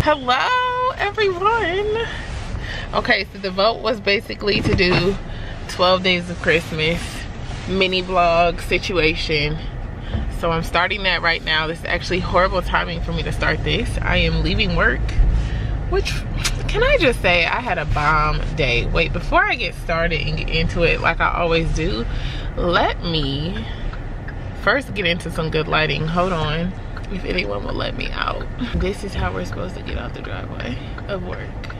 Hello, everyone. Okay, so the vote was basically to do 12 days of Christmas mini vlog situation. So I'm starting that right now. This is actually horrible timing for me to start this. I am leaving work, which can I just say I had a bomb day. Wait, before I get started and get into it like I always do, let me first get into some good lighting. Hold on if anyone will let me out. This is how we're supposed to get out the driveway of work.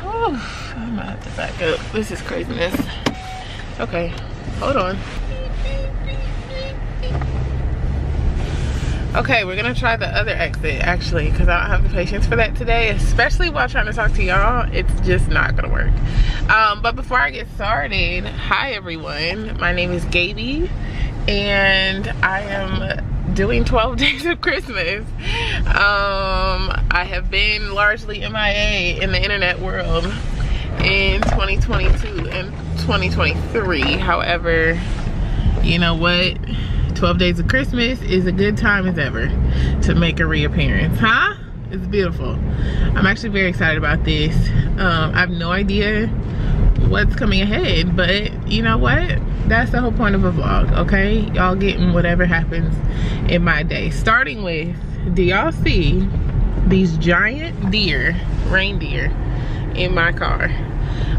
Oh, I might have to back up. This is craziness. Okay, hold on. Okay, we're gonna try the other exit actually because I don't have the patience for that today, especially while trying to talk to y'all. It's just not gonna work. Um, but before I get started, hi everyone. My name is Gaby and I am doing 12 days of Christmas. Um, I have been largely MIA in the internet world in 2022 and 2023. However, you know what? 12 days of Christmas is a good time as ever to make a reappearance, huh? It's beautiful. I'm actually very excited about this. Um, I have no idea what's coming ahead, but you know what? that's the whole point of a vlog okay? Y'all getting whatever happens in my day. Starting with do y'all see these giant deer reindeer in my car?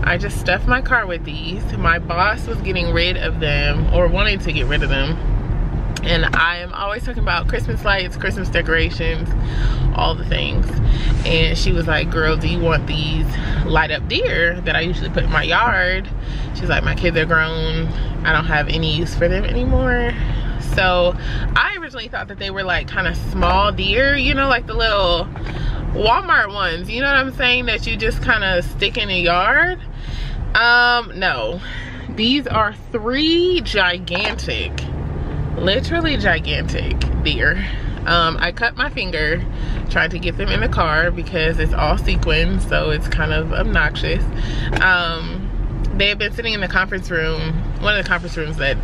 I just stuffed my car with these. My boss was getting rid of them or wanting to get rid of them and I am always talking about Christmas lights, Christmas decorations, all the things. And she was like, girl, do you want these light up deer that I usually put in my yard? She's like, my kids are grown. I don't have any use for them anymore. So I originally thought that they were like kind of small deer, you know, like the little Walmart ones, you know what I'm saying? That you just kind of stick in a yard. Um, no. These are three gigantic literally gigantic deer um, i cut my finger trying to get them in the car because it's all sequins so it's kind of obnoxious. Um, they have been sitting in the conference room one of the conference rooms that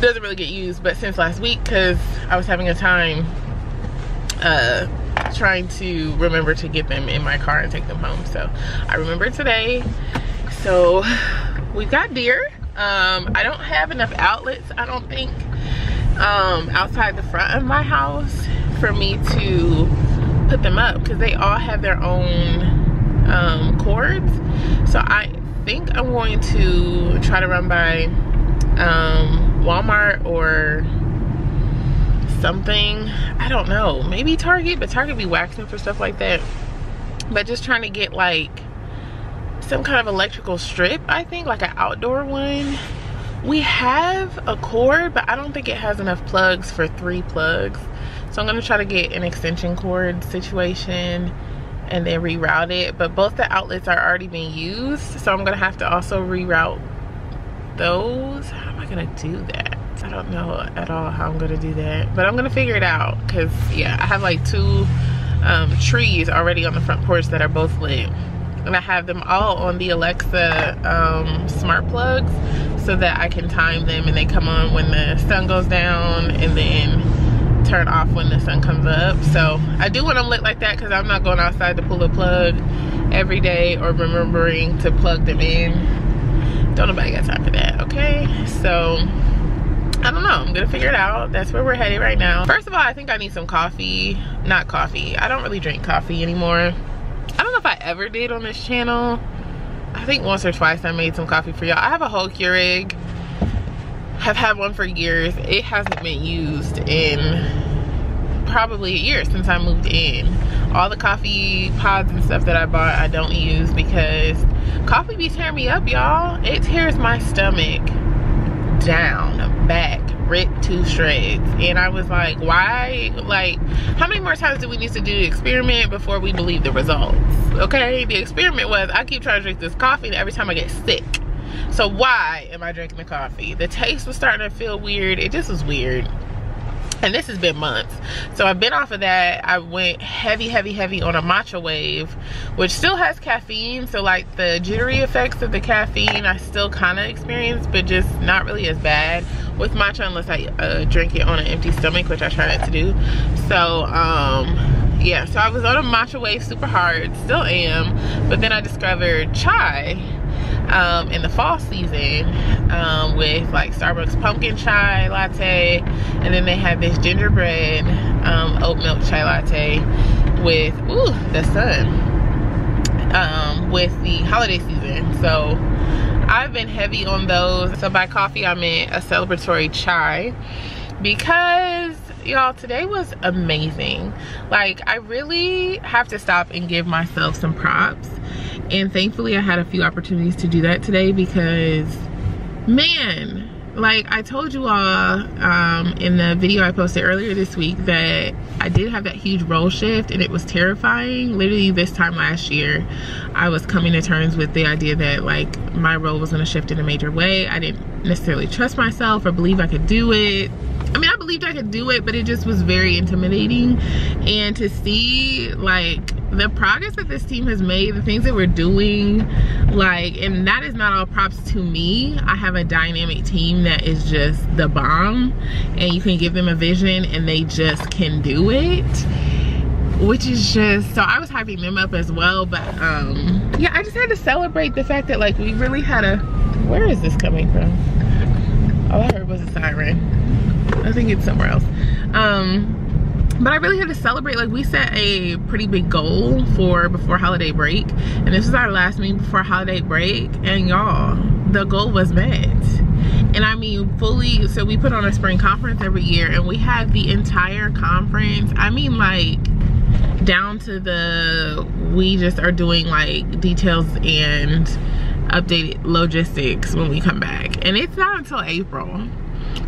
doesn't really get used but since last week because i was having a time uh, trying to remember to get them in my car and take them home. So i remember today. So we've got deer um, i don't have enough outlets i don't think um, outside the front of my house for me to put them up because they all have their own um, cords. So I think I'm going to try to run by um, Walmart or something. I don't know. Maybe Target, but Target be waxing for stuff like that. But just trying to get like some kind of electrical strip, I think, like an outdoor one we have a cord but i don't think it has enough plugs for three plugs. So i'm going to try to get an extension cord situation and then reroute it. But both the outlets are already being used so i'm going to have to also reroute those. How am i going to do that? I don't know at all how i'm going to do that but i'm going to figure it out because yeah i have like two um, trees already on the front porch that are both lit and I have them all on the Alexa um, smart plugs so that I can time them and they come on when the sun goes down and then turn off when the sun comes up. So I do want them lit like that because I'm not going outside to pull a plug every day or remembering to plug them in. Don't nobody got time for that, okay? So I don't know, I'm gonna figure it out. That's where we're headed right now. First of all, I think I need some coffee. Not coffee, I don't really drink coffee anymore. I ever did on this channel. I think once or twice I made some coffee for y'all. I have a whole Keurig. Have had one for years. It hasn't been used in probably a year since I moved in. All the coffee pods and stuff that I bought I don't use because coffee be tearing me up y'all. It tears my stomach down, back, ripped to shreds. And i was like why? Like how many more times do we need to do the experiment before we believe the results? Okay? The experiment was i keep trying to drink this coffee and every time i get sick. So why am i drinking the coffee? The taste was starting to feel weird. It just was weird. And this has been months. So i've been off of that. I went heavy heavy heavy on a matcha wave which still has caffeine. So like the jittery effects of the caffeine i still kind of experience but just not really as bad with matcha unless i uh, drink it on an empty stomach which i try not to do. So um yeah so i was on a matcha wave super hard still am but then i discovered chai um, in the fall season um, with like starbucks pumpkin chai latte and then they had this gingerbread um, oat milk chai latte with ooh the sun um, with the holiday season. So I've been heavy on those. So by coffee I meant a celebratory chai. Because y'all today was amazing. Like i really have to stop and give myself some props. And thankfully i had a few opportunities to do that today because man like i told you all um, in the video i posted earlier this week that i did have that huge role shift and it was terrifying. Literally this time last year i was coming to terms with the idea that like my role was going to shift in a major way. I didn't necessarily trust myself or believe i could do it. I mean, I believed I could do it, but it just was very intimidating. And to see like the progress that this team has made, the things that we're doing, like, and that is not all props to me. I have a dynamic team that is just the bomb and you can give them a vision and they just can do it which is just so i was hyping them up as well but um yeah i just had to celebrate the fact that like we really had a where is this coming from all i heard was a siren I think it's somewhere else. Um, but I really had to celebrate. Like we set a pretty big goal for before holiday break. And this is our last meeting before holiday break. And y'all, the goal was met. And I mean fully, so we put on a spring conference every year and we had the entire conference. I mean like down to the, we just are doing like details and updated logistics when we come back. And it's not until April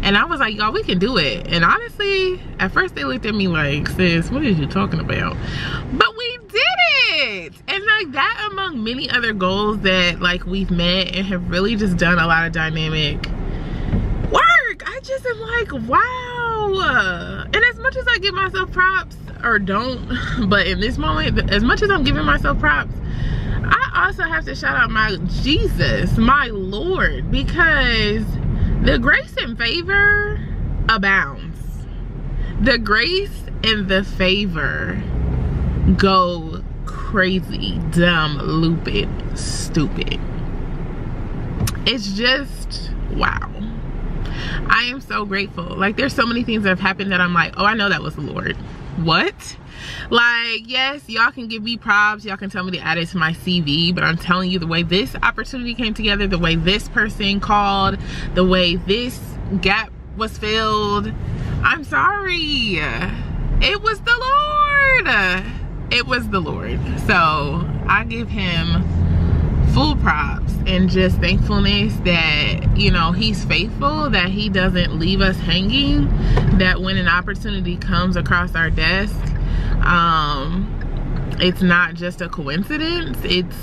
and I was like, y'all, we can do it. And honestly, at first they looked at me like, sis, what are you talking about? But we did it. And like that among many other goals that like we've met and have really just done a lot of dynamic work. I just am like, wow. And as much as I give myself props or don't, but in this moment, as much as I'm giving myself props, I also have to shout out my Jesus, my Lord, because the grace and favor abounds. The grace and the favor go crazy, dumb, looped, stupid. It's just wow. I am so grateful. Like there's so many things that have happened that I'm like, oh, I know that was the Lord. What? Like yes y'all can give me props. Y'all can tell me to add it to my cv but i'm telling you the way this opportunity came together the way this person called the way this gap was filled i'm sorry. It was the lord. It was the lord. So i give him full props and just thankfulness that you know he's faithful that he doesn't leave us hanging that when an opportunity comes across our desk um it's not just a coincidence. It's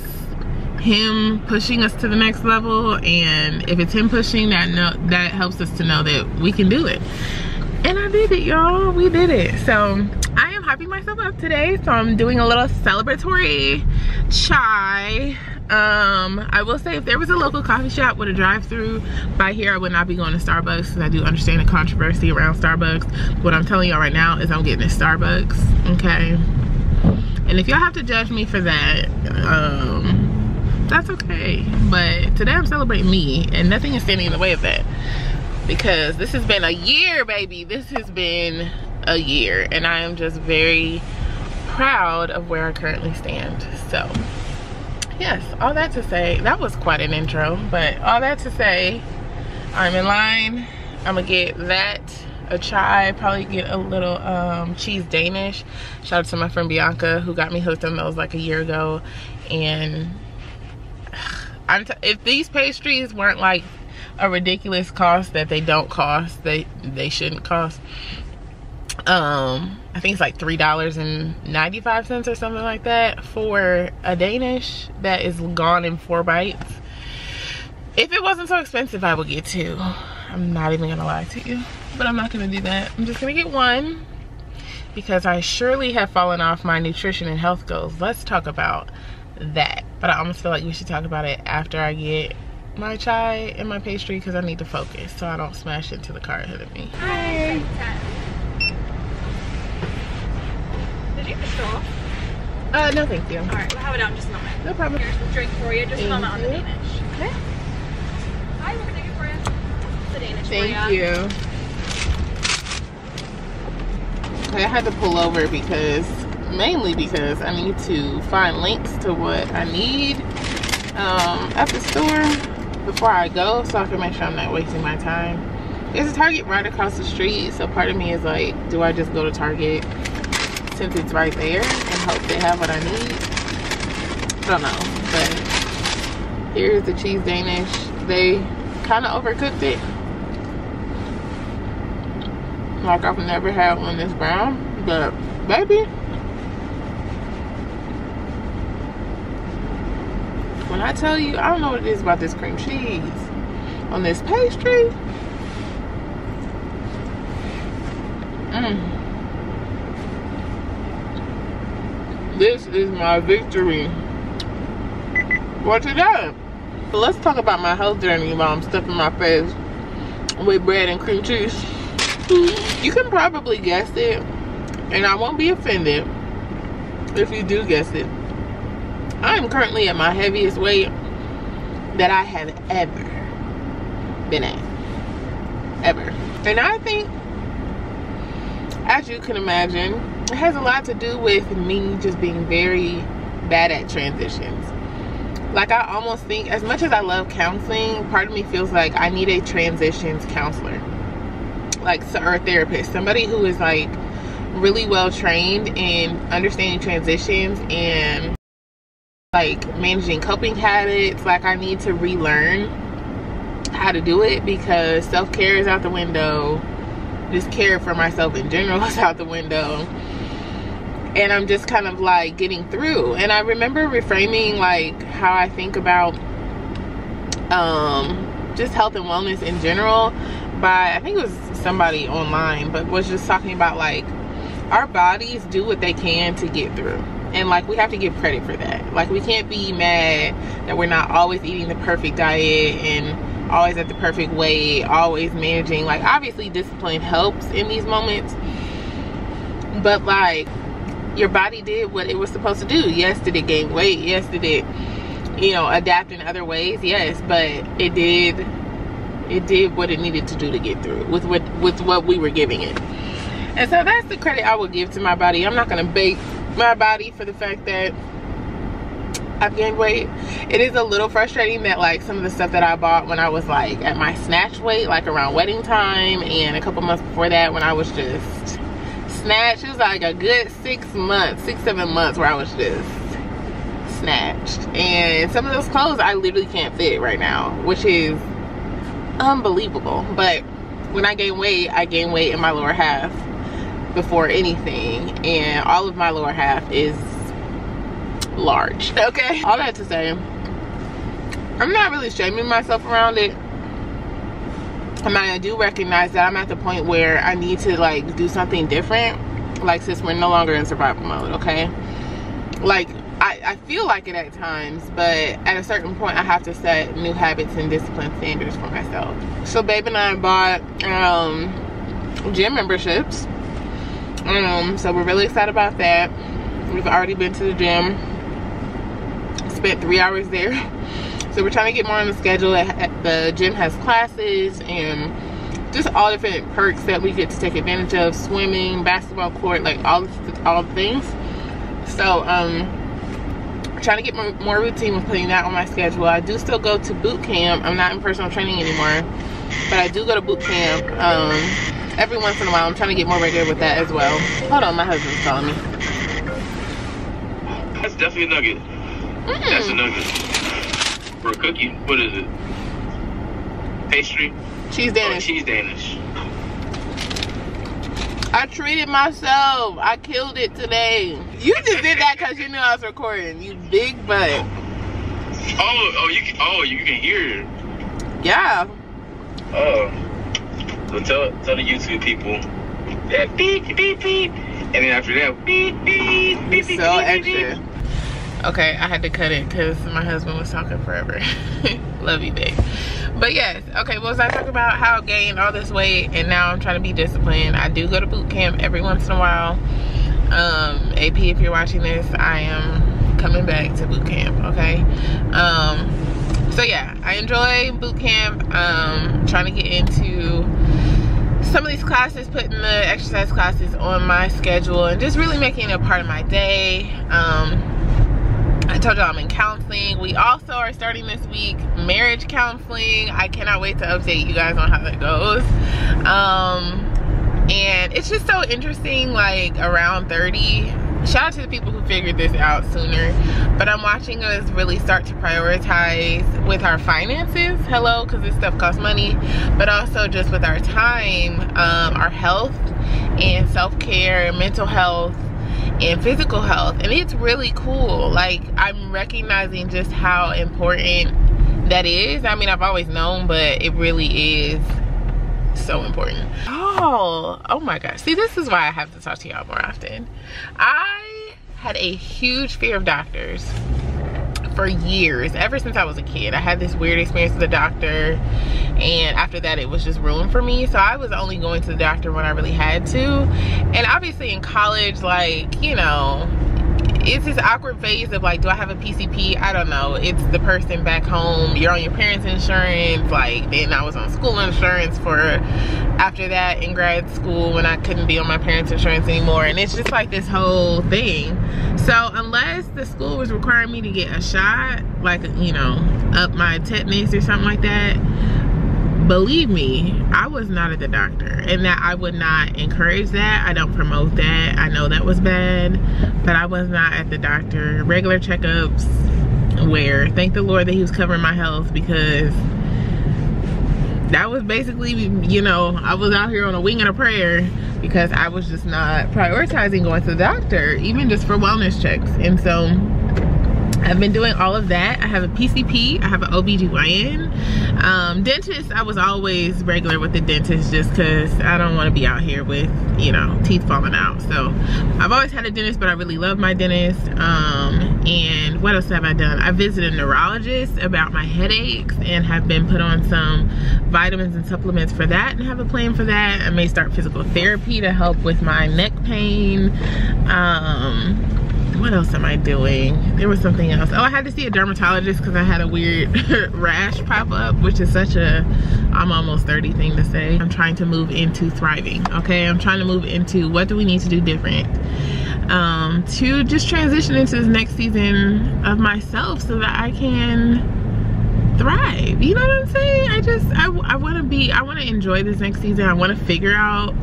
him pushing us to the next level and if it's him pushing that no that helps us to know that we can do it. And i did it y'all. We did it. So i am hyping myself up today so i'm doing a little celebratory chai um i will say if there was a local coffee shop with a drive-through by here i would not be going to starbucks because i do understand the controversy around starbucks. What i'm telling y'all right now is i'm getting a starbucks okay? And if y'all have to judge me for that um that's okay. But today i'm celebrating me and nothing is standing in the way of that because this has been a year baby. This has been a year and i am just very proud of where i currently stand so yes all that to say that was quite an intro but all that to say i'm in line. I'm gonna get that a chai probably get a little um, cheese danish. Shout out to my friend bianca who got me hooked on those like a year ago. And if these pastries weren't like a ridiculous cost that they don't cost they they shouldn't cost um i think it's like three dollars and 95 cents or something like that for a danish that is gone in four bites. If it wasn't so expensive i would get two. I'm not even gonna lie to you but i'm not gonna do that. I'm just gonna get one because i surely have fallen off my nutrition and health goals. Let's talk about that. But i almost feel like we should talk about it after i get my chai and my pastry because i need to focus so i don't smash into the car ahead of me. Hi. Did you? a straw? Uh, no thank you. All right, we'll have it out in just a moment. No problem. Here's the drink for you. Just Thank a moment on the. Danish. Okay. Hi, we're gonna take it for you. The Danish Thank for you. you. Okay, I had to pull over because, mainly because I need to find links to what I need um, at the store before I go so I can make sure I'm not wasting my time. There's a Target right across the street, so part of me is like, do I just go to Target since it's right there and hope they have what I need? I don't know, but here's the cheese Danish. They kind of overcooked it. Like I've never had one this brown, but baby, when I tell you, I don't know what it is about this cream cheese on this pastry. Mm. This is my victory for today. So let's talk about my health journey while I'm stuffing my face with bread and cream cheese. You can probably guess it, and I won't be offended if you do guess it. I am currently at my heaviest weight that I have ever been at. Ever. And I think, as you can imagine, it has a lot to do with me just being very bad at transitions. Like I almost think, as much as I love counseling, part of me feels like I need a transitions counselor. Like, or a therapist. Somebody who is like really well trained in understanding transitions and like managing coping habits like i need to relearn how to do it because self-care is out the window just care for myself in general is out the window and i'm just kind of like getting through. And i remember reframing like how i think about um just health and wellness in general by i think it was somebody online but was just talking about like our bodies do what they can to get through. And like we have to give credit for that. Like we can't be mad that we're not always eating the perfect diet and always at the perfect weight always managing. Like obviously discipline helps in these moments but like your body did what it was supposed to do. Yes did it gain weight? Yes did it you know adapt in other ways? Yes but it did it did what it needed to do to get through with what with what we were giving it. And so that's the credit i would give to my body. I'm not going to bake my body for the fact that I've gained weight. It is a little frustrating that like some of the stuff that I bought when I was like at my snatch weight, like around wedding time and a couple months before that when I was just snatched. It was like a good six months, six, seven months where I was just snatched. And some of those clothes I literally can't fit right now, which is unbelievable. But when I gain weight, I gain weight in my lower half before anything and all of my lower half is large okay all that to say i'm not really shaming myself around it I mean, I do recognize that I'm at the point where I need to like do something different like since we're no longer in survival mode okay? Like I, I feel like it at times but at a certain point I have to set new habits and discipline standards for myself. So babe and I bought um gym memberships. Um so we're really excited about that. We've already been to the gym. Spent three hours there. So we're trying to get more on the schedule the gym has classes and just all different perks that we get to take advantage of swimming basketball court like all all the things so um trying to get more, more routine with putting that on my schedule i do still go to boot camp i'm not in personal training anymore but i do go to boot camp um every once in a while. I'm trying to get more regular with that as well. Hold on, my husband's calling me. That's definitely a nugget. Mm. That's a nugget. For a cookie, what is it? Pastry? Cheese Oh, Danish. cheese Danish. I treated myself. I killed it today. You just did that because you knew I was recording. You big butt. Oh, oh, you can, oh, you can hear it. Yeah. Oh. So tell, tell the YouTube people that beep, beep, beep. And then after that, beep, beep, beep, beep, So beep, beep, extra. Okay, I had to cut it because my husband was talking forever. Love you, babe. But yes, okay, well, so I talk about how I gained all this weight and now I'm trying to be disciplined. I do go to boot camp every once in a while. Um, AP, if you're watching this, I am coming back to boot camp, okay? Um, so yeah, I enjoy boot camp. Um, trying to get into some of these classes, putting the exercise classes on my schedule and just really making it a part of my day. Um, told y'all I'm in counseling. We also are starting this week marriage counseling. I cannot wait to update you guys on how that goes. Um, and it's just so interesting, like around 30. Shout out to the people who figured this out sooner. But I'm watching us really start to prioritize with our finances. Hello, because this stuff costs money. But also just with our time, um, our health and self-care and mental health and physical health. And it's really cool. Like i'm recognizing just how important that is. I mean i've always known but it really is so important. Oh oh my gosh. See this is why i have to talk to y'all more often. I had a huge fear of doctors for years ever since i was a kid. I had this weird experience with a doctor and after that it was just ruined for me. So i was only going to the doctor when i really had to and obviously in college like you know it's this awkward phase of like do i have a pcp i don't know. It's the person back home. You're on your parents insurance. Like then i was on school insurance for after that in grad school when i couldn't be on my parents insurance anymore. And it's just like this whole thing. So unless the school was requiring me to get a shot like you know up my tetanus or something like that believe me i was not at the doctor and that i would not encourage that. I don't promote that. I know that was bad but i was not at the doctor. Regular checkups where thank the lord that he was covering my health because that was basically you know i was out here on a wing and a prayer because i was just not prioritizing going to the doctor even just for wellness checks. And so I've been doing all of that. I have a PCP, I have an OBGYN. Um, dentist, I was always regular with the dentist just because I don't want to be out here with, you know, teeth falling out. So I've always had a dentist, but I really love my dentist. Um, and what else have I done? I visited a neurologist about my headaches and have been put on some vitamins and supplements for that and have a plan for that. I may start physical therapy to help with my neck pain. Um, what else am I doing? There was something else. Oh, I had to see a dermatologist because I had a weird rash pop up, which is such a, I'm almost 30 thing to say. I'm trying to move into thriving, okay? I'm trying to move into what do we need to do different um, to just transition into this next season of myself so that I can thrive. You know what I'm saying? I just, I, I want to be, I want to enjoy this next season. I want to figure out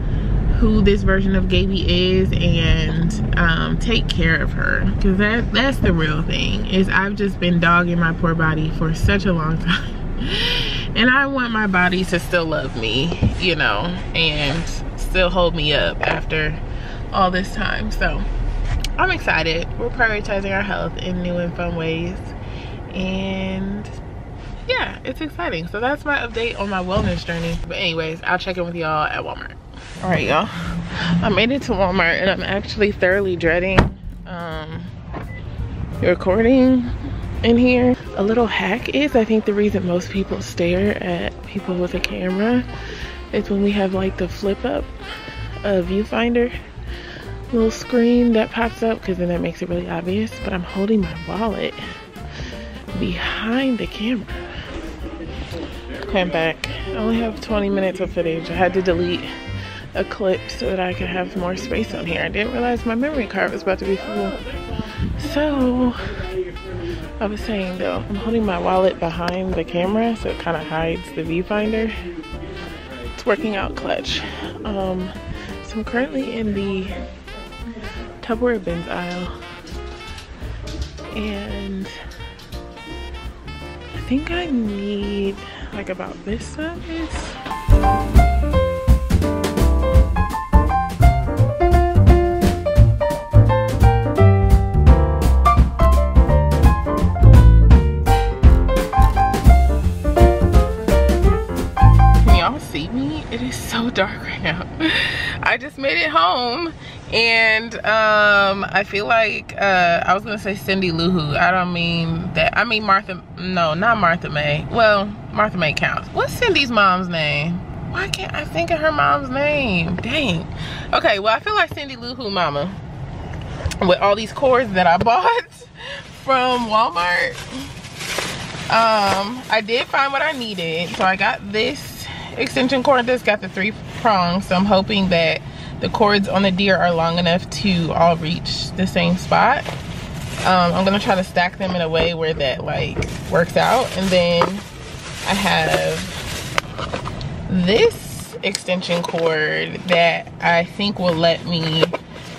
who this version of Gaby is and um, take care of her. Because that that's the real thing is I've just been dogging my poor body for such a long time. And I want my body to still love me you know and still hold me up after all this time. So I'm excited. We're prioritizing our health in new and fun ways. And yeah it's exciting. So that's my update on my wellness journey. But anyways I'll check in with y'all at Walmart all right y'all. I made it to walmart and i'm actually thoroughly dreading um recording in here. A little hack is i think the reason most people stare at people with a camera is when we have like the flip up uh, viewfinder little screen that pops up because then that makes it really obvious but i'm holding my wallet behind the camera. Okay i'm back. I only have 20 minutes of footage. I had to delete a clip so that I could have more space on here. I didn't realize my memory card was about to be full. So, I was saying though, I'm holding my wallet behind the camera so it kind of hides the viewfinder. It's working out clutch. Um, so I'm currently in the Tupperware bins aisle. And I think I need like about this size. Just made it home and um, I feel like uh, I was gonna say Cindy Lou Who. I don't mean that. I mean Martha. No, not Martha May. Well, Martha May counts. What's Cindy's mom's name? Why can't I think of her mom's name? Dang. Okay, well I feel like Cindy Lou Who mama. with all these cords that I bought from Walmart. Um, I did find what I needed. So I got this extension cord that's got the three prongs. So I'm hoping that the cords on the deer are long enough to all reach the same spot. Um, I'm gonna try to stack them in a way where that like works out. And then I have this extension cord that I think will let me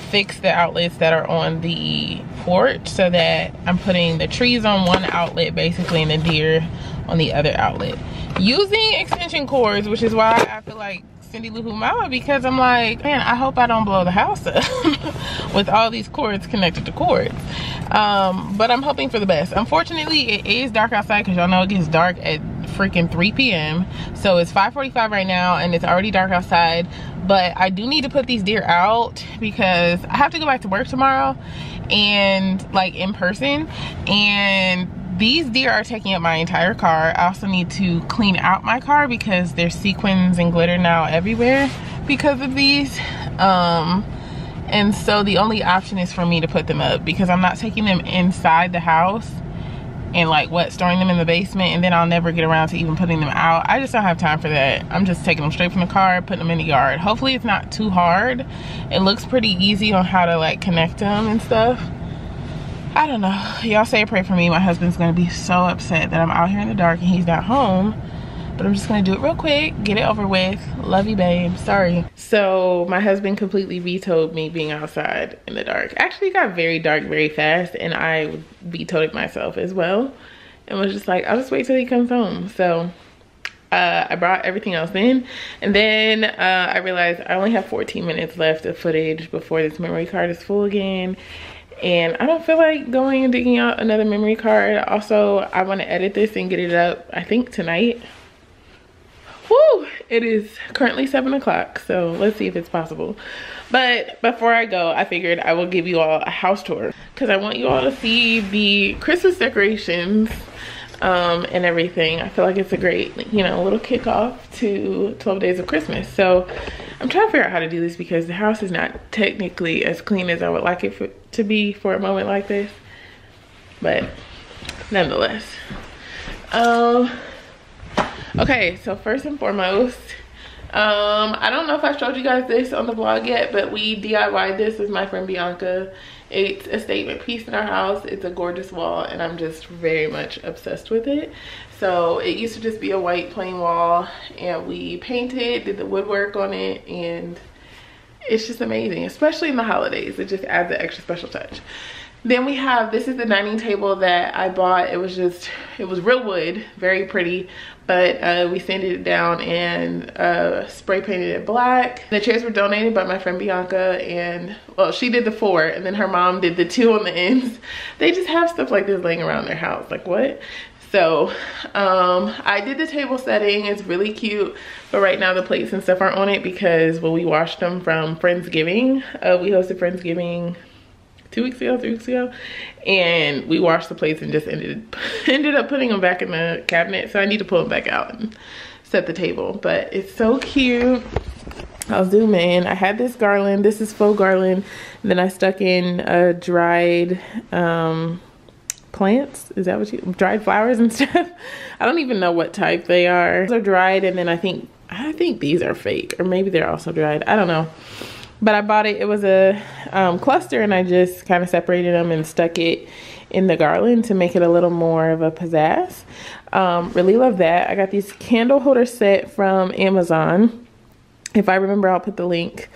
fix the outlets that are on the porch so that I'm putting the trees on one outlet basically and the deer on the other outlet. Using extension cords, which is why I feel like Cindy Lou Who Mama because I'm like, man, I hope I don't blow the house up with all these cords connected to cords. Um, but I'm hoping for the best. Unfortunately, it is dark outside because y'all know it gets dark at freaking 3 p.m. So it's 5.45 right now and it's already dark outside. But I do need to put these deer out because I have to go back to work tomorrow and like in person. And these deer are taking up my entire car. I also need to clean out my car because there's sequins and glitter now everywhere because of these. Um, and so the only option is for me to put them up because I'm not taking them inside the house and like what storing them in the basement and then I'll never get around to even putting them out. I just don't have time for that. I'm just taking them straight from the car, putting them in the yard. Hopefully it's not too hard. It looks pretty easy on how to like connect them and stuff. I don't know. Y'all say pray for me. My husband's gonna be so upset that I'm out here in the dark and he's not home. But I'm just gonna do it real quick, get it over with. Love you, babe. Sorry. So my husband completely vetoed me being outside in the dark. Actually, got very dark very fast and I vetoed it myself as well. And was just like, I'll just wait till he comes home. So uh, I brought everything else in and then uh, I realized I only have 14 minutes left of footage before this memory card is full again and I don't feel like going and digging out another memory card. Also, I want to edit this and get it up, I think tonight. Woo! It is currently seven o'clock, so let's see if it's possible. But before I go, I figured I will give you all a house tour because I want you all to see the Christmas decorations um, and everything. I feel like it's a great, you know, little kickoff to 12 days of Christmas. So I'm trying to figure out how to do this because the house is not technically as clean as I would like it for, to be for a moment like this. But nonetheless. Um, okay, so first and foremost, um, I don't know if I showed you guys this on the vlog yet, but we DIY'd this with my friend Bianca. It's a statement piece in our house. It's a gorgeous wall and I'm just very much obsessed with it. So it used to just be a white plain wall and we painted, did the woodwork on it and it's just amazing, especially in the holidays. It just adds an extra special touch. Then we have, this is the dining table that I bought. It was just, it was real wood, very pretty, but uh, we sanded it down and uh, spray painted it black. The chairs were donated by my friend Bianca and, well, she did the four and then her mom did the two on the ends. They just have stuff like this laying around their house, like what? So um, I did the table setting, it's really cute, but right now the plates and stuff aren't on it because, well, we washed them from Friendsgiving. Uh, we hosted Friendsgiving two weeks ago, three weeks ago. And we washed the plates and just ended, ended up putting them back in the cabinet. So I need to pull them back out and set the table. But it's so cute. I'll zoom in. I had this garland. This is faux garland. And then I stuck in a dried um, plants. Is that what you, dried flowers and stuff? I don't even know what type they are. Those are dried and then I think, I think these are fake or maybe they're also dried. I don't know but I bought it. It was a um, cluster and I just kind of separated them and stuck it in the garland to make it a little more of a pizzazz. Um, really love that. I got these candle holder set from Amazon. If I remember, I'll put the link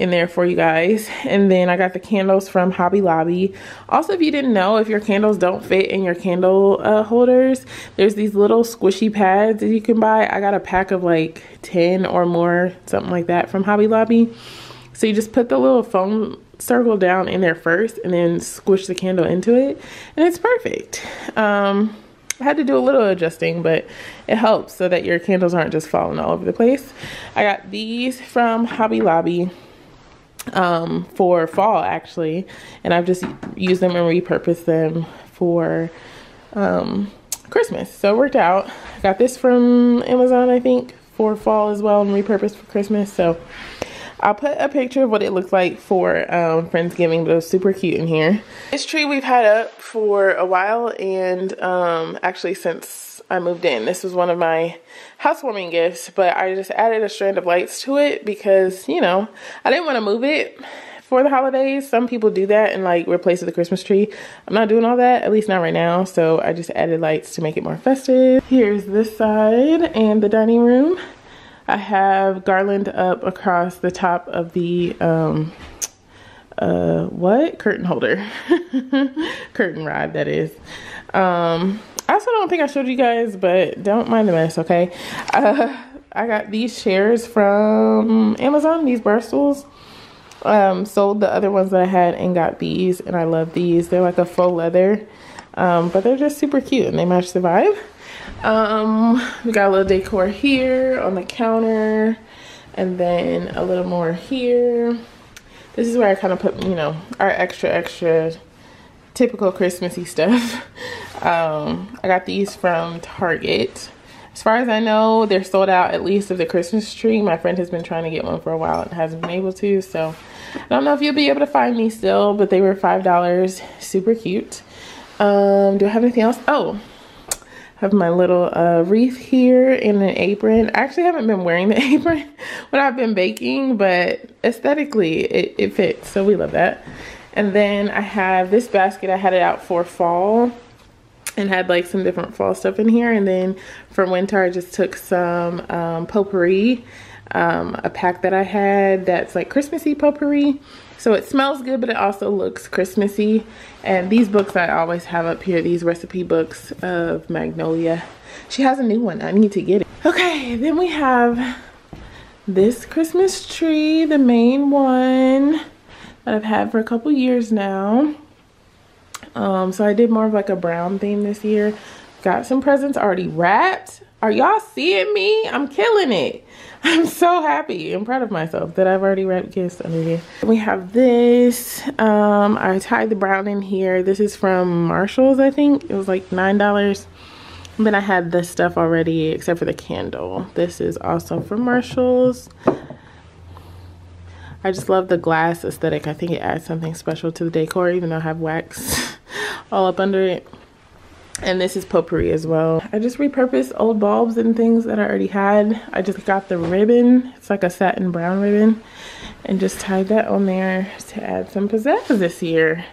in there for you guys. And then I got the candles from Hobby Lobby. Also, if you didn't know, if your candles don't fit in your candle uh, holders, there's these little squishy pads that you can buy. I got a pack of like 10 or more, something like that from Hobby Lobby. So you just put the little foam circle down in there first and then squish the candle into it and it's perfect. Um, I had to do a little adjusting, but it helps so that your candles aren't just falling all over the place. I got these from Hobby Lobby um, for fall actually, and I've just used them and repurposed them for um, Christmas. So it worked out. I got this from Amazon, I think, for fall as well and repurposed for Christmas. So I'll put a picture of what it looks like for um, Friendsgiving, but it was super cute in here. This tree we've had up for a while and um, actually since I moved in. This was one of my housewarming gifts, but I just added a strand of lights to it because, you know, I didn't want to move it for the holidays. Some people do that and like replace the Christmas tree. I'm not doing all that, at least not right now. So I just added lights to make it more festive. Here's this side and the dining room. I have garland up across the top of the, um, uh, what? Curtain holder. Curtain rod, that is. Um, I also don't think I showed you guys, but don't mind the mess, okay? Uh, I got these chairs from Amazon, these bar stools um, sold the other ones that I had and got these and I love these. They're like a faux leather, um, but they're just super cute and they match the vibe. Um, we got a little decor here on the counter and then a little more here. This is where I kind of put, you know, our extra, extra typical Christmassy stuff. um, I got these from Target. As far as I know, they're sold out at least of the Christmas tree. My friend has been trying to get one for a while and hasn't been able to. So I don't know if you'll be able to find me still, but they were $5. Super cute. Um, do I have anything else? Oh, I have my little uh, wreath here and an apron. I actually haven't been wearing the apron when I've been baking, but aesthetically it, it fits. So we love that. And then I have this basket. I had it out for fall and had like some different fall stuff in here. And then for winter, I just took some um, potpourri, um, a pack that I had that's like Christmassy potpourri. So it smells good, but it also looks Christmassy. And these books I always have up here, these recipe books of Magnolia. She has a new one, I need to get it. Okay, then we have this Christmas tree, the main one that I've had for a couple years now. Um, so I did more of like a brown theme this year. Got some presents already wrapped. Are y'all seeing me? I'm killing it. I'm so happy and proud of myself that I've already wrapped gifts under here. We have this. Um, I tied the brown in here. This is from Marshall's, I think. It was like $9. then I had this stuff already except for the candle. This is also from Marshall's. I just love the glass aesthetic. I think it adds something special to the decor even though I have wax all up under it. And this is potpourri as well. I just repurposed old bulbs and things that I already had. I just got the ribbon. It's like a satin brown ribbon. And just tied that on there to add some pizzazz this year.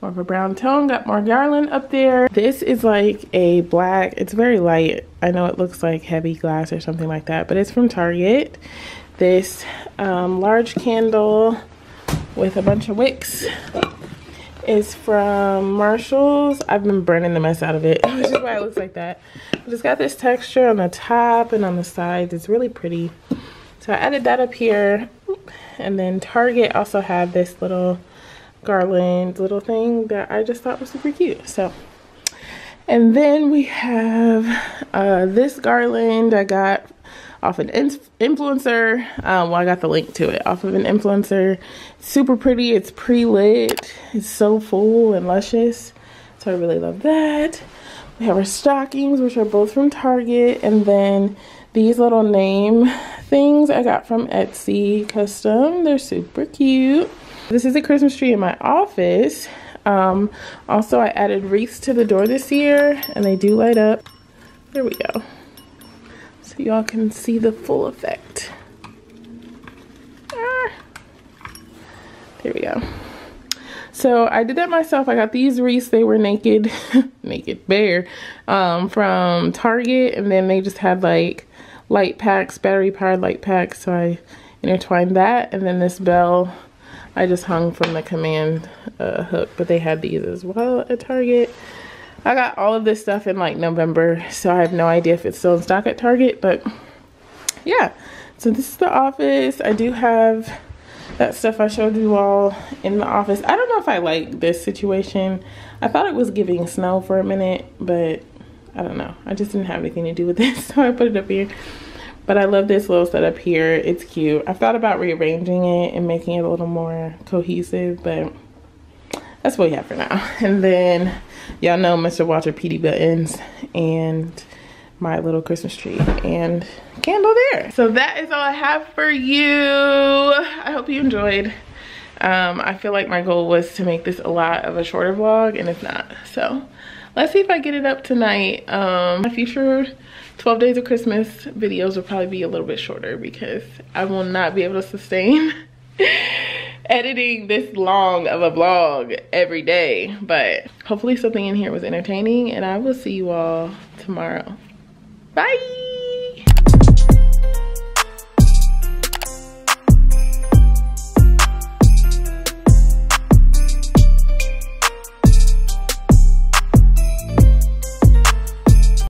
More of a brown tone. Got more garland up there. This is like a black. It's very light. I know it looks like heavy glass or something like that. But it's from Target. This um, large candle with a bunch of wicks is from Marshalls. I've been burning the mess out of it, which is why it looks like that. But it's got this texture on the top and on the sides. It's really pretty. So I added that up here. And then Target also had this little garland little thing that I just thought was super cute. So, and then we have uh, this garland I got off an influencer. Um, well, I got the link to it off of an influencer. super pretty. It's pre-lit. It's so full and luscious. So I really love that. We have our stockings, which are both from Target. And then these little name things I got from Etsy custom. They're super cute. This is a Christmas tree in my office. Um, also, I added wreaths to the door this year and they do light up. There we go y'all can see the full effect. Ah. There we go. So I did that myself. I got these wreaths. They were naked, naked bare um, from Target. And then they just had like light packs, battery powered light packs. So I intertwined that. And then this bell I just hung from the command uh, hook. But they had these as well at Target. I got all of this stuff in like November, so I have no idea if it's still in stock at Target, but yeah. So this is the office. I do have that stuff I showed you all in the office. I don't know if I like this situation. I thought it was giving snow for a minute, but I don't know. I just didn't have anything to do with this, so I put it up here. But I love this little setup here. It's cute. I thought about rearranging it and making it a little more cohesive, but that's what we have for now. And then y'all know Mr. Walter PD buttons and my little Christmas tree and candle there. So that is all I have for you. I hope you enjoyed. Um, I feel like my goal was to make this a lot of a shorter vlog and it's not. So let's see if I get it up tonight. Um, my future 12 days of Christmas videos will probably be a little bit shorter because I will not be able to sustain editing this long of a vlog every day. But hopefully something in here was entertaining and I will see you all tomorrow. Bye.